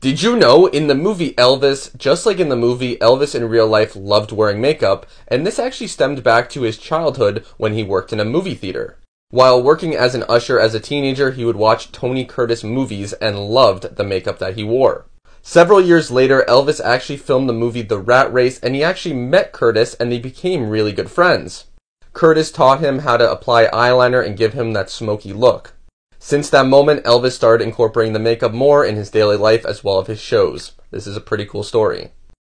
Did you know in the movie Elvis, just like in the movie, Elvis in real life loved wearing makeup, and this actually stemmed back to his childhood when he worked in a movie theater. While working as an usher as a teenager, he would watch Tony Curtis movies and loved the makeup that he wore. Several years later, Elvis actually filmed the movie The Rat Race and he actually met Curtis and they became really good friends. Curtis taught him how to apply eyeliner and give him that smoky look. Since that moment, Elvis started incorporating the makeup more in his daily life as well as his shows. This is a pretty cool story.